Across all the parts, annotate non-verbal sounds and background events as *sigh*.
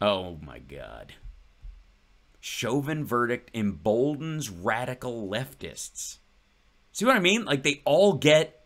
Oh my God. Chauvin verdict emboldens radical leftists. See what I mean? Like they all get.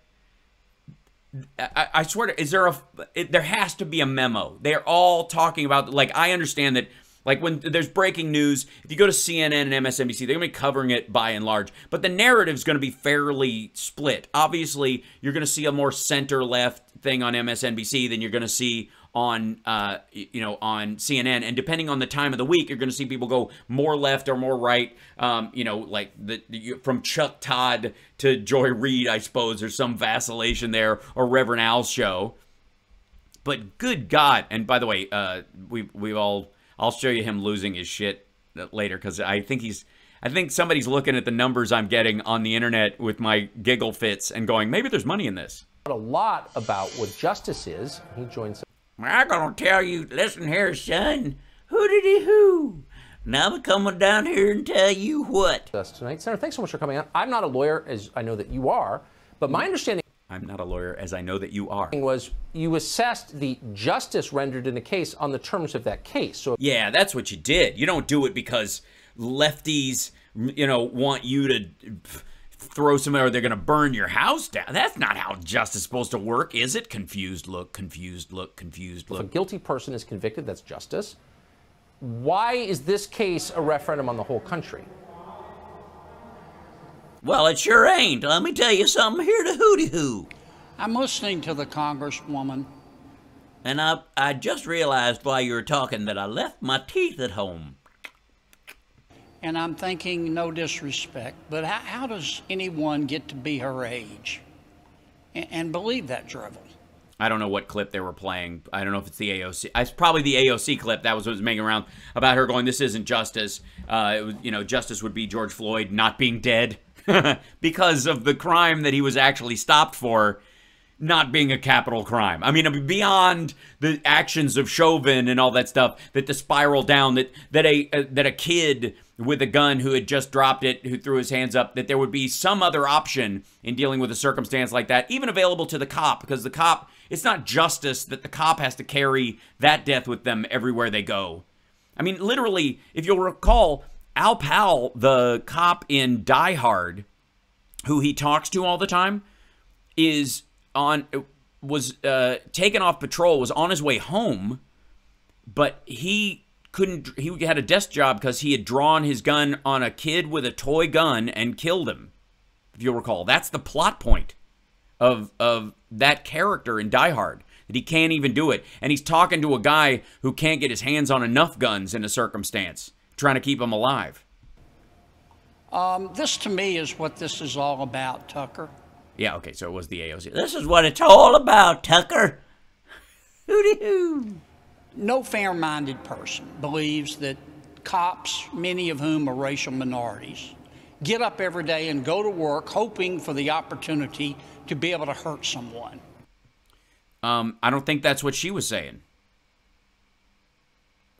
I, I swear to, is there a? It, there has to be a memo. They're all talking about. Like I understand that. Like when there's breaking news, if you go to CNN and MSNBC, they're to be covering it by and large. But the narrative is going to be fairly split. Obviously, you're going to see a more center left thing on MSNBC than you're going to see on uh, you know on CNN, and depending on the time of the week, you're going to see people go more left or more right. Um, you know, like the, the, from Chuck Todd to Joy Reid, I suppose there's some vacillation there, or Reverend Al's show. But good God! And by the way, uh, we we all I'll show you him losing his shit later because I think he's. I think somebody's looking at the numbers I'm getting on the internet with my giggle fits and going, maybe there's money in this. A lot about what justice is. He joins I'm gonna tell you, listen here, son. Who did he who? Now I'm coming down here and tell you what. Us tonight, Senator. Thanks so much for coming on. I'm not a lawyer, as I know that you are, but my understanding. I'm not a lawyer, as I know that you are. Was you assessed the justice rendered in the case on the terms of that case? So yeah, that's what you did. You don't do it because lefties, you know, want you to throw somebody or they're going to burn your house down. That's not how justice is supposed to work, is it? Confused look, confused look, confused look. If a guilty person is convicted, that's justice. Why is this case a referendum on the whole country? Well, it sure ain't. Let me tell you something here to hooty hoo. I'm listening to the Congresswoman. And I, I just realized while you were talking that I left my teeth at home. And I'm thinking, no disrespect, but how, how does anyone get to be her age and, and, believe that drivel? I don't know what clip they were playing. I don't know if it's the AOC. It's probably the AOC clip. That was what was making around about her going, "This isn't justice." Uh, was, you know, justice would be George Floyd not being dead *laughs* because of the crime that he was actually stopped for not being a capital crime. I mean, beyond the actions of Chauvin and all that stuff, that the spiral down, that that a uh, that a kid with a gun who had just dropped it, who threw his hands up, that there would be some other option in dealing with a circumstance like that, even available to the cop, because the cop, it's not justice that the cop has to carry that death with them everywhere they go. I mean, literally, if you'll recall, Al Powell, the cop in Die Hard, who he talks to all the time, is on was uh, taken off patrol, was on his way home, but he couldn't he had a desk job because he had drawn his gun on a kid with a toy gun and killed him. If you'll recall that's the plot point of of that character in die hard that he can't even do it. And he's talking to a guy who can't get his hands on enough guns in a circumstance trying to keep him alive. Um, this to me is what this is all about tucker. Yeah okay so it was the aoc this is what it's all about tucker. *laughs* Hoo no fair minded person believes that cops, many of whom are racial minorities, get up every day and go to work hoping for the opportunity to be able to hurt someone. Um, I don't think that's what she was saying.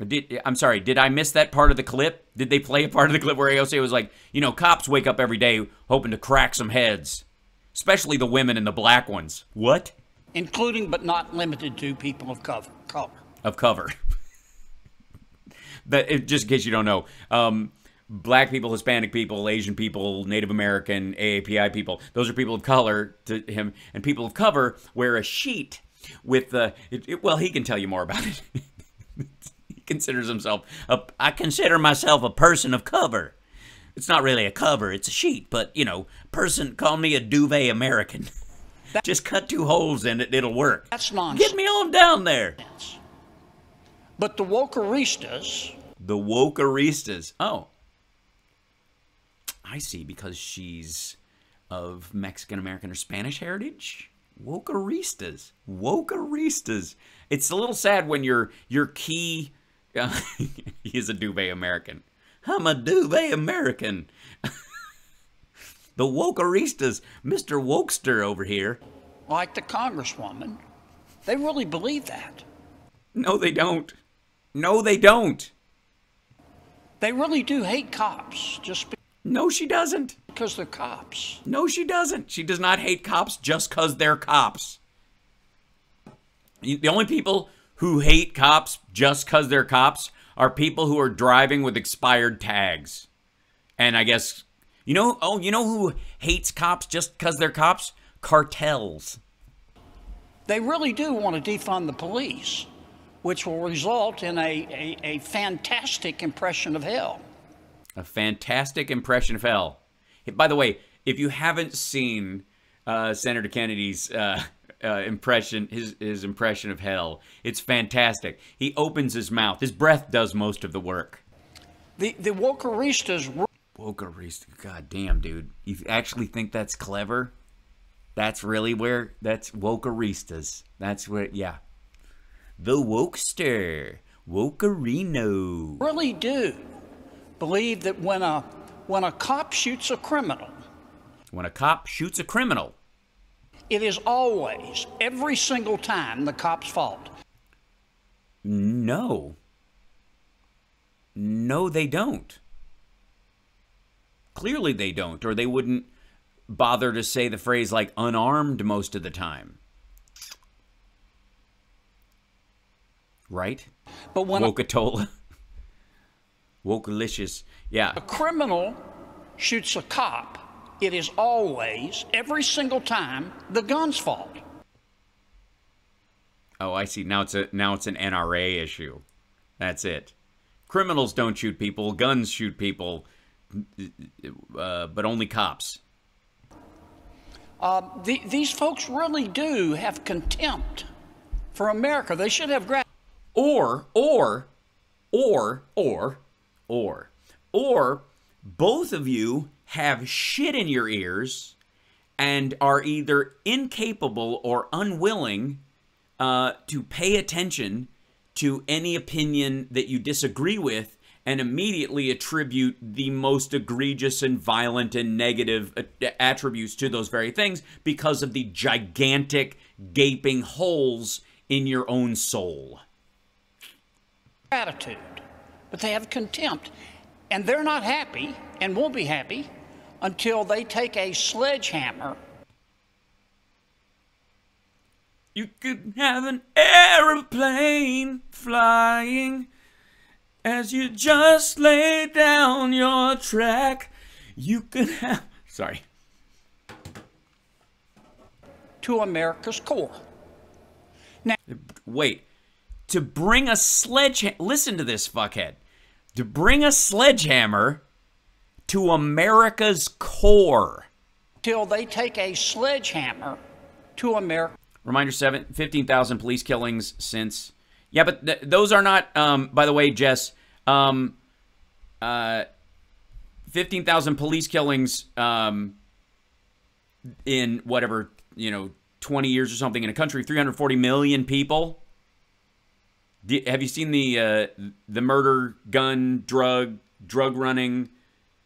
Did, I'm sorry, did I miss that part of the clip? Did they play a part of the clip where AOC was like, you know, cops wake up every day hoping to crack some heads, especially the women and the black ones? What? Including but not limited to people of color of cover. that just in case you don't know, um, black people, Hispanic people, Asian people, Native American, AAPI people, those are people of color to him, and people of cover wear a sheet with the. It, it, well, he can tell you more about it. *laughs* he considers himself a. I consider myself a person of cover. It's not really a cover; it's a sheet. But you know, person call me a duvet American. Just cut two holes in it; it'll work. That's nonsense. Get me on down there. But the wokeristas. The wokeristas. Oh. I see, because she's of Mexican American or Spanish heritage. Wokeristas. Wokeristas. It's a little sad when your your key *laughs* uh, he is a duvet American. I'm a duvet American. *laughs* the wokeristas, Mr. Wokester over here. Like the congresswoman. They really believe that. No, they don't. No, they don't. They really do hate cops. Just be- no, she doesn't. Because they're cops. No, she doesn't. She does not hate cops just because they're cops. The only people who hate cops just because they're cops are people who are driving with expired tags. And I guess, you know, oh, you know who hates cops just because they're cops? Cartels. They really do want to defund the police, which will result in a, a, a fantastic impression of hell. A fantastic impression of hell. By the way, if you haven't seen uh, Senator Kennedy's uh, uh, impression, his his impression of hell, it's fantastic. He opens his mouth. His breath does most of the work. The the wokeristas. Wokeristas. God damn, dude. You actually think that's clever? That's really where that's wokeristas. That's where yeah. The wokester. Wokerino. Really do believe that when a when a cop shoots a criminal, when a cop shoots a criminal, it is always, every single time, the cop's fault. No. No, they don't. Clearly they don't, or they wouldn't bother to say the phrase like unarmed most of the time. Right? But when Wokatola. *laughs* Wokalicious. Yeah. A criminal shoots a cop, it is always, every single time, the gun's fault. Oh, I see. Now it's a now it's an NRA issue. That's it. Criminals don't shoot people. Guns shoot people, uh, but only cops. Uh, the, these folks really do have contempt for America. They should have gratitude. Or, or, or, or, or, or, both of you have shit in your ears and are either incapable or unwilling uh, to pay attention to any opinion that you disagree with and immediately attribute the most egregious and violent and negative attributes to those very things because of the gigantic gaping holes in your own soul. Gratitude, but they have contempt. And they're not happy and won't be happy until they take a sledgehammer. You could have an aeroplane flying as you just lay down your track. You could have. Sorry. To America's core. Now, wait. To bring a sledgehammer. Listen to this, fuckhead to bring a sledgehammer to America's core. Till they take a sledgehammer to America. Reminder seven, 15,000 police killings since. Yeah, but th those are not, um, by the way, Jess, um, uh, 15,000 police killings um, in whatever, you know, 20 years or something in a country, 340 million people have you seen the uh, the murder, gun, drug, drug running,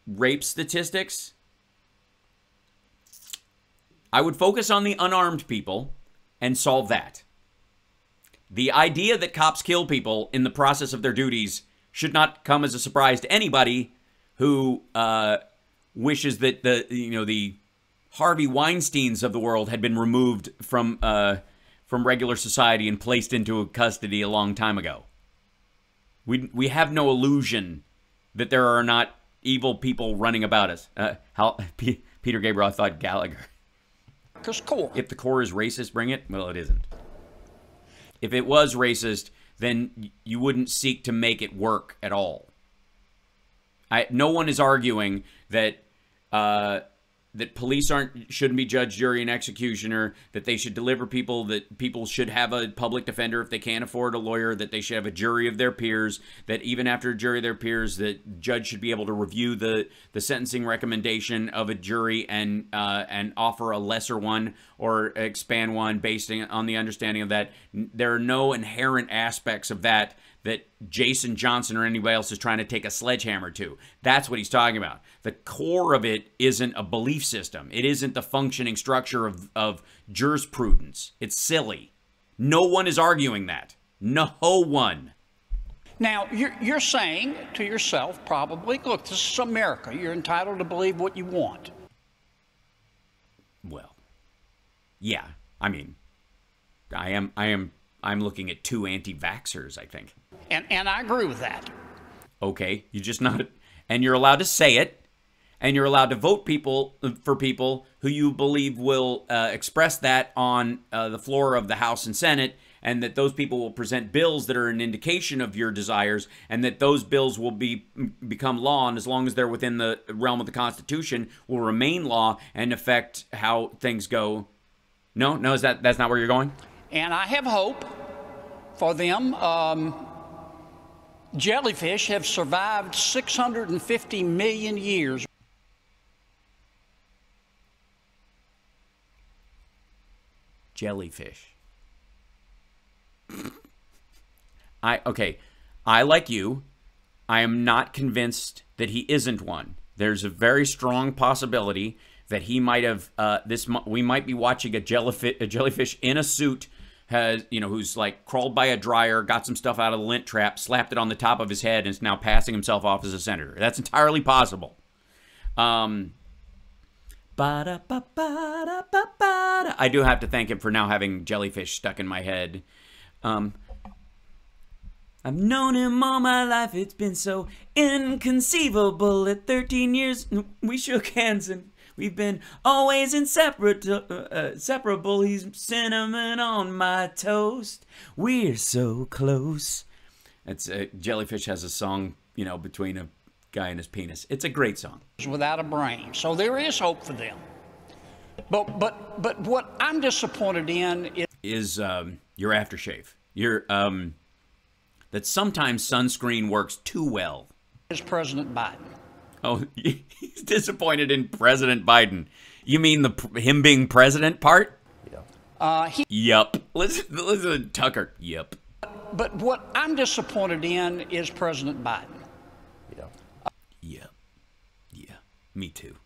rape statistics? I would focus on the unarmed people and solve that. The idea that cops kill people in the process of their duties should not come as a surprise to anybody who uh, wishes that the you know the Harvey Weinstein's of the world had been removed from uh, from regular society and placed into custody a long time ago. We, we have no illusion that there are not evil people running about us. Uh, how, *laughs* P Peter Gabriel thought Gallagher. Because core. If the core is racist, bring it. Well, it isn't. If it was racist, then you wouldn't seek to make it work at all. I, no one is arguing that uh, that police aren't shouldn't be judge, jury, and executioner. That they should deliver people. That people should have a public defender if they can't afford a lawyer. That they should have a jury of their peers. That even after a jury of their peers, that judge should be able to review the the sentencing recommendation of a jury and uh, and offer a lesser one or expand one based on the understanding of that. There are no inherent aspects of that that Jason Johnson or anybody else is trying to take a sledgehammer to. That's what he's talking about. The core of it isn't a belief system. It isn't the functioning structure of, of jurisprudence. It's silly. No one is arguing that. No one. Now, you're, you're saying to yourself, probably, look, this is America. You're entitled to believe what you want. Well, yeah. I mean, I am I am I'm looking at two anti-vaxxers. I think. And, and I agree with that. Okay, you just not, and you're allowed to say it, and you're allowed to vote people for people who you believe will uh, express that on uh, the floor of the House and Senate, and that those people will present bills that are an indication of your desires, and that those bills will be become law, and as long as they're within the realm of the Constitution, will remain law and affect how things go. No, no, is that that's not where you're going? And I have hope for them. Um, jellyfish have survived 650 million years. Jellyfish. I okay, I like you. I am not convinced that he isn't one. There's a very strong possibility that he might have uh, this. We might be watching a jellyfish, a jellyfish in a suit, has you know, who's like crawled by a dryer, got some stuff out of the lint trap, slapped it on the top of his head, and is now passing himself off as a senator. That's entirely possible. Um, I do have to thank him for now having jellyfish stuck in my head. Um, I've known him all my life. It's been so inconceivable. At 13 years, we shook hands and we've been always inseparable. Uh, separable. He's cinnamon on my toast. We're so close. It's uh, Jellyfish has a song, you know, between a guy and his penis. It's a great song. Without a brain, so there is hope for them. But but but what I'm disappointed in is, is um, your aftershave. Your um, that sometimes sunscreen works too well. Is President Biden? Oh, *laughs* he's disappointed in President Biden. You mean the him being president part? Yeah. Uh, he, yep. Listen, *laughs* listen Tucker. Yep. But what I'm disappointed in is President Biden. Yeah. Uh, yeah. Yeah. Me too.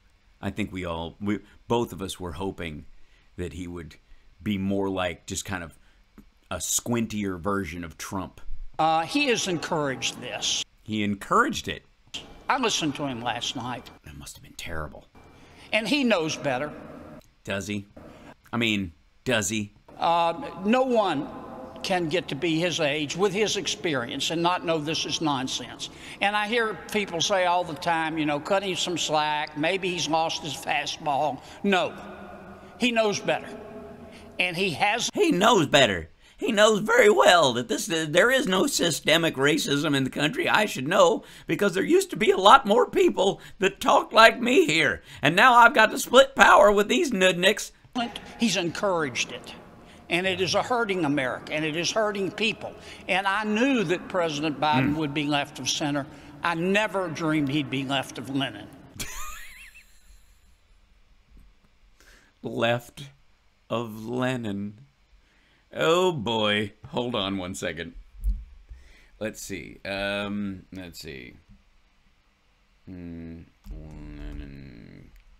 I think we all, we both of us were hoping that he would be more like just kind of a squintier version of Trump. Uh, he has encouraged this. He encouraged it. I listened to him last night. That must have been terrible. And he knows better. Does he? I mean, does he? Uh, no one can get to be his age with his experience and not know this is nonsense. And I hear people say all the time, you know, cut him some slack. Maybe he's lost his fastball. No, he knows better. And he has. He knows better. He knows very well that this there is no systemic racism in the country. I should know because there used to be a lot more people that talked like me here, and now I've got to split power with these nudniks. He's encouraged it, and it is hurting America, and it is hurting people. And I knew that President Biden mm. would be left of center. I never dreamed he'd be left of Lenin. *laughs* left of Lenin. Oh boy. Hold on one second. Let's see. Um, let's see. Mm,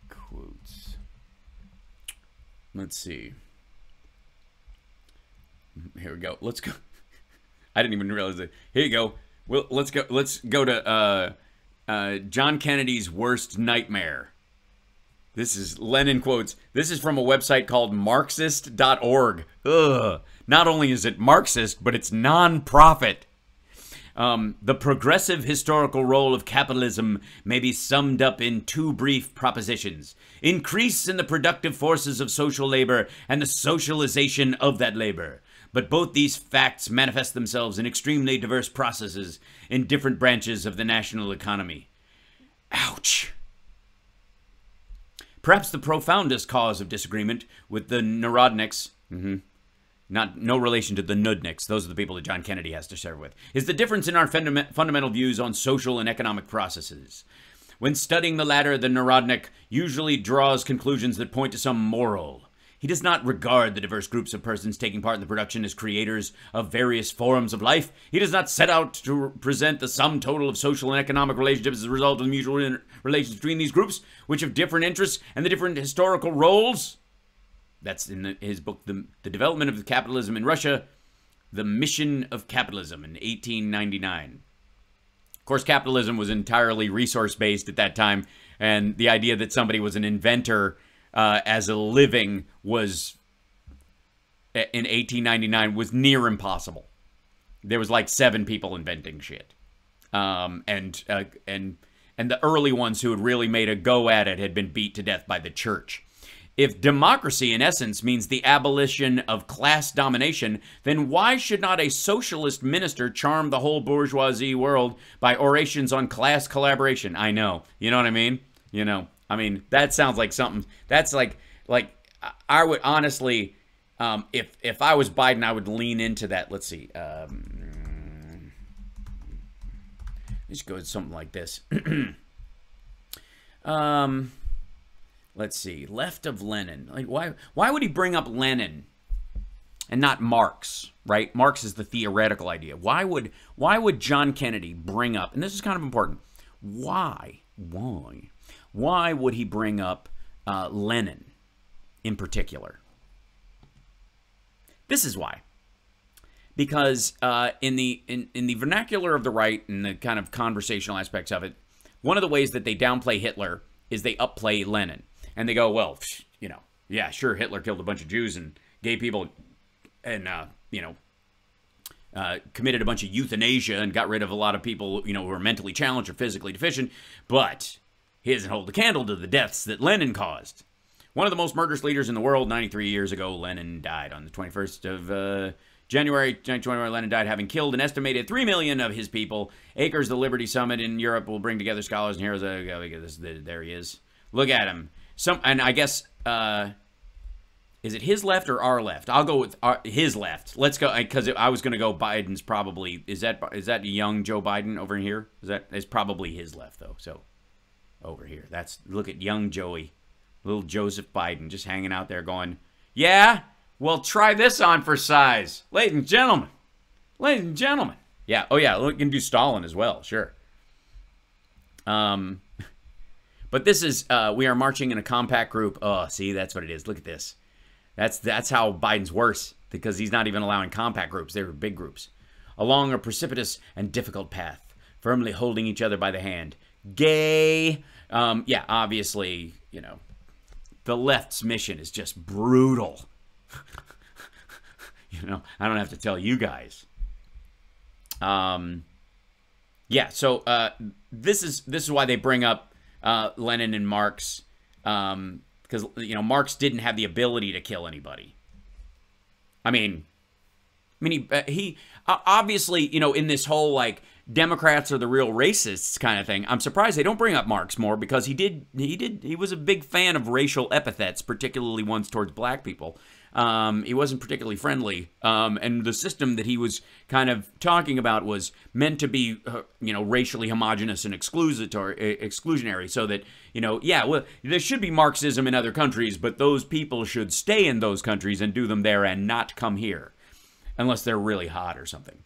quotes. Let's see. Here we go. Let's go. *laughs* I didn't even realize it. Here you go. Well, let's go. Let's go to uh, uh, John Kennedy's worst nightmare. This is Lenin quotes. This is from a website called Marxist.org. Ugh. Not only is it Marxist, but it's non-profit. Um, the progressive historical role of capitalism may be summed up in two brief propositions increase in the productive forces of social labor and the socialization of that labor. But both these facts manifest themselves in extremely diverse processes in different branches of the national economy. Perhaps the profoundest cause of disagreement with the Narodniks, mm-hmm, not no relation to the Nudniks, those are the people that John Kennedy has to serve with, is the difference in our fundament, fundamental views on social and economic processes. When studying the latter, the Narodnik usually draws conclusions that point to some moral, he does not regard the diverse groups of persons taking part in the production as creators of various forms of life. He does not set out to present the sum total of social and economic relationships as a result of the mutual relations between these groups, which have different interests and the different historical roles. That's in the, his book, the, the Development of Capitalism in Russia, The Mission of Capitalism in 1899. Of course, capitalism was entirely resource based at that time, and the idea that somebody was an inventor uh, as a living was in 1899 was near impossible. There was like seven people inventing shit, um, and uh, and and the early ones who had really made a go at it had been beat to death by the church. If democracy, in essence, means the abolition of class domination, then why should not a socialist minister charm the whole bourgeoisie world by orations on class collaboration? I know. You know what I mean? You know, I mean, that sounds like something. That's like, like, I would honestly, um, if if I was Biden, I would lean into that. Let's see. Um, let's go with something like this. *clears throat* um, let's see. Left of Lenin. Like, why? Why would he bring up Lenin and not Marx? Right? Marx is the theoretical idea. Why would Why would John Kennedy bring up? And this is kind of important. Why? Why? Why would he bring up uh, Lenin in particular? This is why because uh, in the in, in the vernacular of the right and the kind of conversational aspects of it, one of the ways that they downplay Hitler is they upplay Lenin, and they go, well, you know, yeah, sure, Hitler killed a bunch of Jews and gay people, and uh, you know, uh, committed a bunch of euthanasia and got rid of a lot of people, you know, who are mentally challenged or physically deficient, but he doesn't hold a candle to the deaths that Lenin caused. One of the most murderous leaders in the world, 93 years ago, Lenin died on the 21st of uh, January 2021, Lenin died having killed an estimated 3 million of his people. Acres, the Liberty Summit in Europe, will bring together scholars and heroes. Uh, there he is. Look at him. Some, and I guess, uh, is it his left or our left? I'll go with our, his left. Let's go because I was going to go Biden's probably. Is that is that young Joe Biden over here? Is that is probably his left though? So over here, that's look at young Joey, little Joseph Biden, just hanging out there going, yeah, well, try this on for size. Ladies and gentlemen. Ladies and gentlemen. Yeah. Oh, yeah. We can do Stalin as well. Sure. Um, *laughs* but this is, uh, we are marching in a compact group. Oh, see, that's what it is. Look at this. That's, that's how Biden's worse because he's not even allowing compact groups. They're big groups. Along a precipitous and difficult path, firmly holding each other by the hand. Gay. Um, yeah, obviously, you know, the left's mission is just brutal. *laughs* you know, I don't have to tell you guys. Um, yeah. So uh, this is this is why they bring up uh, Lenin and Marx, because um, you know Marx didn't have the ability to kill anybody. I mean, I mean he uh, he obviously you know in this whole like Democrats are the real racists kind of thing. I'm surprised they don't bring up Marx more because he did he did he was a big fan of racial epithets, particularly ones towards black people. Um, he wasn't particularly friendly, um, and the system that he was kind of talking about was meant to be, uh, you know, racially homogenous and exclusionary. So that you know, yeah, well, there should be Marxism in other countries, but those people should stay in those countries and do them there and not come here, unless they're really hot or something.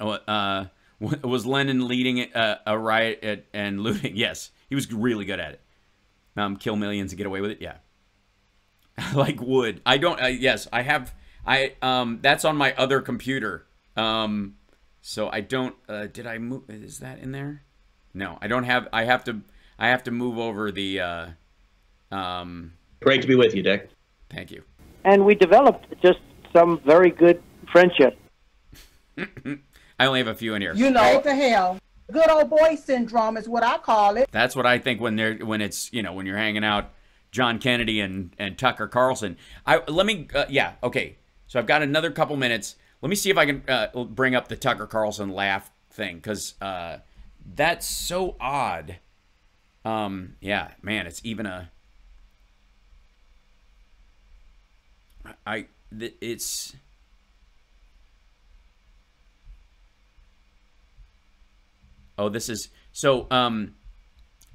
Oh, uh, *laughs* was Lenin leading a, a riot at, and looting? *laughs* Yes, he was really good at it. Um, kill millions and get away with it. Yeah. *laughs* like wood. I don't. Uh, yes, I have. I um. That's on my other computer. Um. So I don't. Uh, did I move? Is that in there? No, I don't have. I have to. I have to move over the. Uh, um. Great to be with you, Dick. Thank you. And we developed just some very good friendship. I only have a few in here. You know, what the hell. Good old boy syndrome is what I call it. That's what I think when they're when it's you know when you're hanging out John Kennedy and, and Tucker Carlson. I let me uh, yeah okay. So I've got another couple minutes. Let me see if I can uh, bring up the Tucker Carlson laugh thing because uh, that's so odd. Um, yeah, man, it's even a. I it's. Oh, this is so. Um,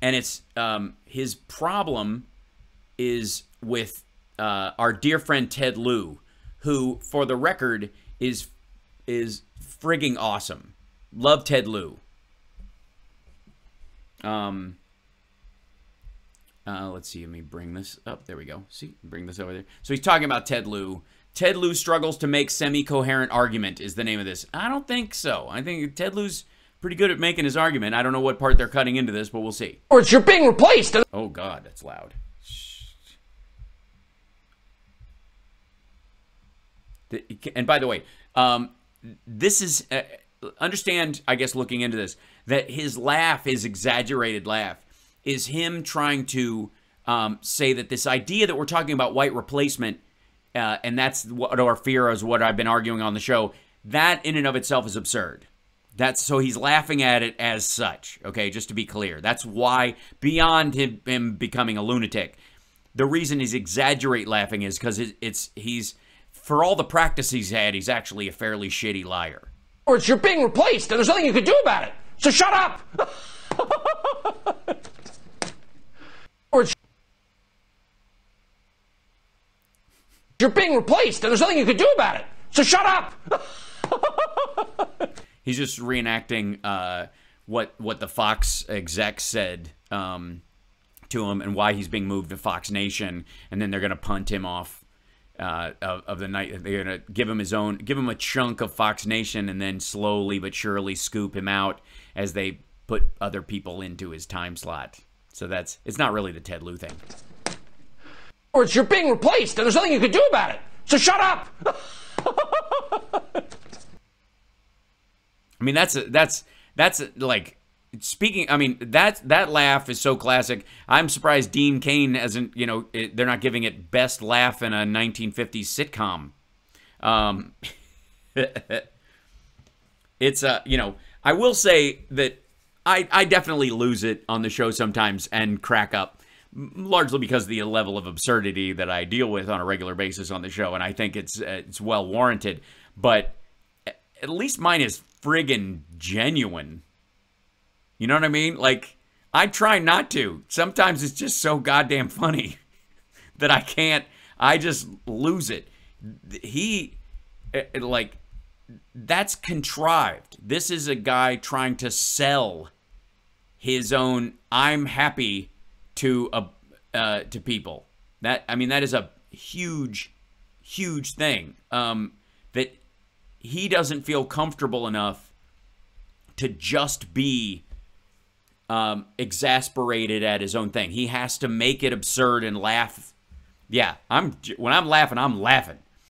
and it's um his problem is with uh, our dear friend Ted Lieu, who, for the record, is is frigging awesome. Love Ted Lieu. Um. Uh, let's see. Let me bring this up. There we go. See, bring this over there. So he's talking about Ted Lieu. Ted Lieu struggles to make semi-coherent argument is the name of this. I don't think so. I think Ted Lieu's pretty good at making his argument. I don't know what part they're cutting into this, but we'll see. Or it's you're being replaced. Oh God, that's loud. And by the way, um, this is uh, understand. I guess looking into this, that his laugh, his exaggerated laugh, is him trying to um, say that this idea that we're talking about white replacement, uh, and that's what our fear is. What I've been arguing on the show. That in and of itself is absurd. That's so he's laughing at it as such. Okay, just to be clear, that's why beyond him, him becoming a lunatic, the reason he's exaggerate laughing is because it, it's he's for all the practice he's had, he's actually a fairly shitty liar. Or it's you're being replaced, and there's nothing you can do about it. So shut up. *laughs* or it's you're being replaced, and there's nothing you can do about it. So shut up. *laughs* He's just reenacting uh, what what the Fox exec said um, to him and why he's being moved to Fox Nation, and then they're gonna punt him off uh, of, of the night. They're gonna give him his own, give him a chunk of Fox Nation, and then slowly but surely scoop him out as they put other people into his time slot. So that's it's not really the Ted Lieu thing. Or it's you're being replaced, and there's nothing you can do about it. So shut up. *laughs* I mean, that's a, that's that's a, like speaking. I mean, that that laugh is so classic. I'm surprised Dean Cain hasn't. You know, it, they're not giving it best laugh in a 1950s sitcom. Um, *laughs* it's a uh, you know, I will say that I I definitely lose it on the show sometimes and crack up. Largely because of the level of absurdity that I deal with on a regular basis on the show, and I think it's uh, it's well warranted. But at least mine is friggin' genuine. You know what I mean? Like, I try not to. Sometimes it's just so goddamn funny *laughs* that I can't, I just lose it. He, eh, eh, like, that's contrived. This is a guy trying to sell his own I'm happy to a uh, to people. That I mean that is a huge huge thing. Um, he doesn't feel comfortable enough to just be um, exasperated at his own thing. He has to make it absurd and laugh. Yeah, I'm when I'm laughing, I'm laughing.